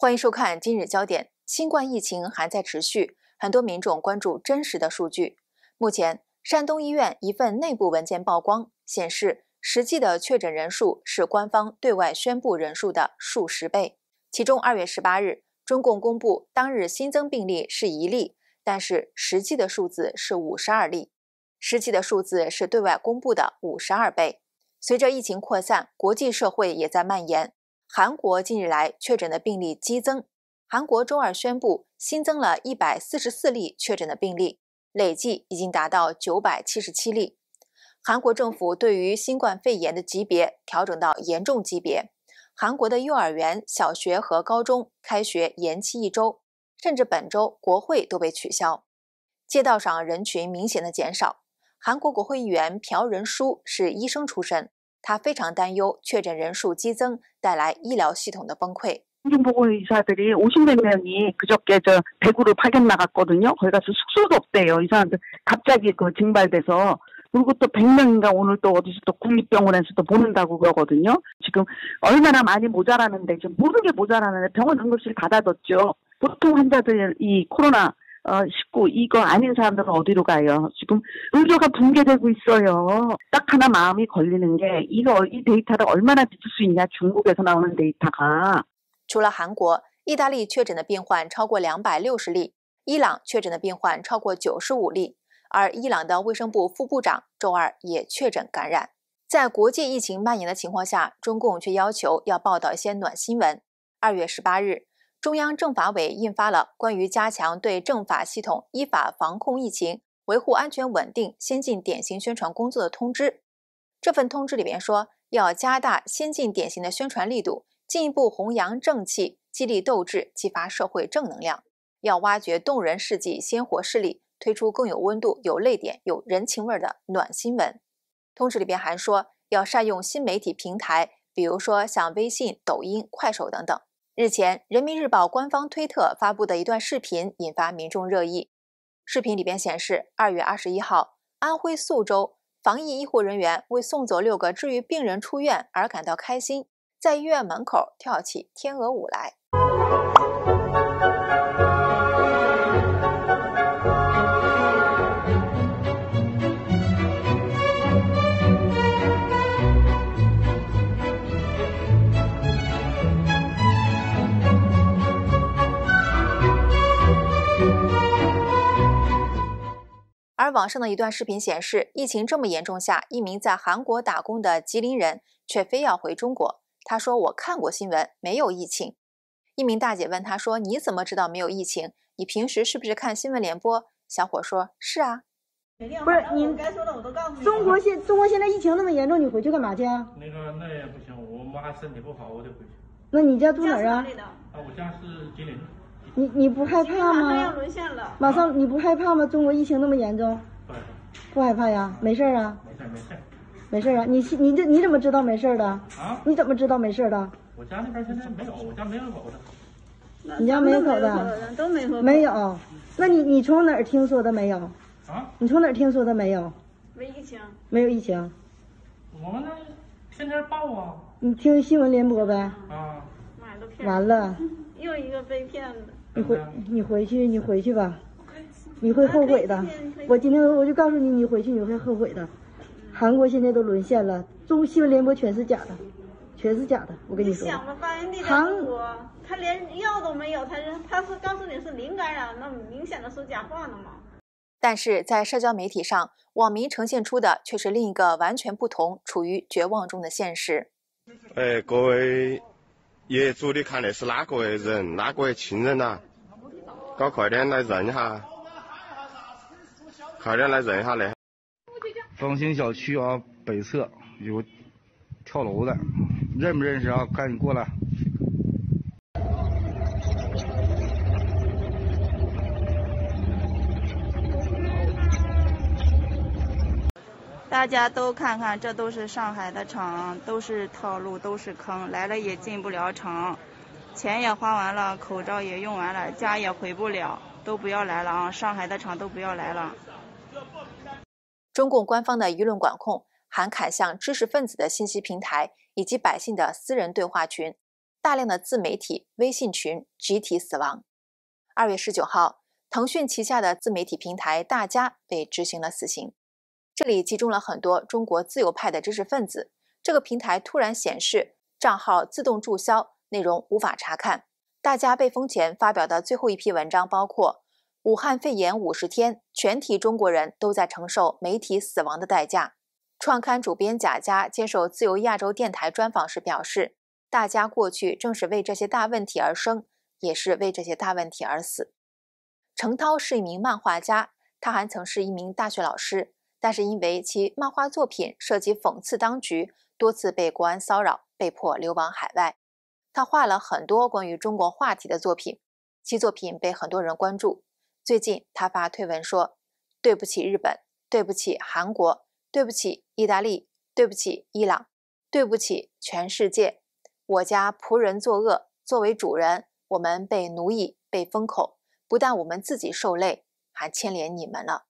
欢迎收看今日焦点。新冠疫情还在持续，很多民众关注真实的数据。目前，山东医院一份内部文件曝光，显示实际的确诊人数是官方对外宣布人数的数十倍。其中，二月十八日，中共公布当日新增病例是一例，但是实际的数字是五十二例，实际的数字是对外公布的五十二倍。随着疫情扩散，国际社会也在蔓延。韩国近日来确诊的病例激增，韩国周二宣布新增了一百四十四例确诊的病例，累计已经达到九百七十七例。韩国政府对于新冠肺炎的级别调整到严重级别，韩国的幼儿园、小学和高中开学延期一周，甚至本周国会都被取消。街道上人群明显的减少。韩国国会议员朴仁淑是医生出身。他非常担忧确诊人数激增带来医疗系统的崩溃。행정보건의사들이50몇 명이그저께저 대구를 파견 나갔거든요 거기 가서 숙소도 없대요 의사한테 갑자기 그 증발돼서 그리고 또 100명인가 오늘 또 어디서 또 국립병원에서 또 보는다고 그러거든요 지금 얼마나 많이 모자라는데 지금 모든 게 모자라는데 병원 응급실 닫아뒀죠 보통 환자들 이 코로나 어, 식구 이거 아닌 사람들은 어디로 가요? 지금 의료가 붕괴되고 있어요. 딱 하나 마음이 걸리는 게 이거 이 데이터를 얼마나 믿을 수 있냐? 중국에서 나오는 데이터가. 除了韩国，意大利确诊的病患超过两百六十例。而伊朗的卫生部副部长周二也确诊感染。在国际疫情蔓延的情况下，中共却要求要报道一些暖新闻。二月十八日， 中央政法委印发了关于加强对政法系统依法防控疫情、维护安全稳定先进典型宣传工作的通知。这份通知里边说，要加大先进典型的宣传力度，进一步弘扬正气，激励斗志，激发社会正能量。要挖掘动人事迹、鲜活事例，推出更有温度、有泪点、有人情味的暖新闻。通知里边还说，要善用新媒体平台，比如说像微信、抖音、快手等等。日前，人民日报官方推特发布的一段视频引发民众热议。视频里边显示，二月二十一号，安徽宿州防疫医护人员为送走六个治愈病人出院而感到开心，在医院门口跳起天鹅舞来。网上的一段视频显示，疫情这么严重下，一名在韩国打工的吉林人却非要回中国。他说：“我看过新闻，没有疫情。”一名大姐问他说：“你怎么知道没有疫情？你平时是不是看新闻联播？”小伙说：“是啊。”不是你该说的我都告诉你。中国现中国现在疫情那么严重，你回去干嘛去啊？那个那也不行，我妈身体不好，我得回去。那你家住哪儿啊？啊，我家是吉林。你你不害怕吗？马上要沦陷了。马上你不害怕吗？中国疫情那么严重。不害怕。不害怕呀？没事啊。没事没事。没事啊？你你这你怎么知道没事的？啊？你怎么知道没事的？我家那边现在没有，我家没有口的。你家没有口的？都没口。没有。那你你从哪儿听说的没有？啊？你从哪儿听说的没有？没疫情。没有疫情。我们那天天报啊。你听新闻联播呗。啊。完了。又一个被骗的。你回你回去你回去吧，你会后悔的。我今天我就告诉你，你回去你会后悔的。韩国现在都沦陷了，中新闻联播全是假的，全是假的。我跟你说，韩国他连药都没有，他是他是告诉你是零感染，那明显的说假话了嘛。但是在社交媒体上，网民呈现出的却是另一个完全不同、处于绝望中的现实。哎，各位业主，你看那是哪个人？哪个亲人呐？搞快点来认一下，快点来认一下嘞。方兴小区啊，北侧有跳楼的，认不认识啊？赶紧过来。大家都看看，这都是上海的厂，都是套路，都是坑，来了也进不了厂。钱也花完了，口罩也用完了，家也回不了，都不要来了啊！上海的厂都不要来了。中共官方的舆论管控，含砍向知识分子的信息平台以及百姓的私人对话群，大量的自媒体、微信群集体死亡。二月十九号，腾讯旗下的自媒体平台大家被执行了死刑。这里集中了很多中国自由派的知识分子。这个平台突然显示账号自动注销，内容无法查看。大家被封前发表的最后一批文章包括《武汉肺炎五十天》，全体中国人都在承受媒体死亡的代价。创刊主编贾佳接受自由亚洲电台专访时表示：“大家过去正是为这些大问题而生，也是为这些大问题而死。”程涛是一名漫画家，他还曾是一名大学老师，但是因为其漫画作品涉及讽刺当局。多次被国安骚扰，被迫流亡海外。他画了很多关于中国话题的作品，其作品被很多人关注。最近，他发推文说：“对不起日本，对不起韩国，对不起意大利，对不起伊朗，对不起全世界。我家仆人作恶，作为主人，我们被奴役，被封口。不但我们自己受累，还牵连你们了。”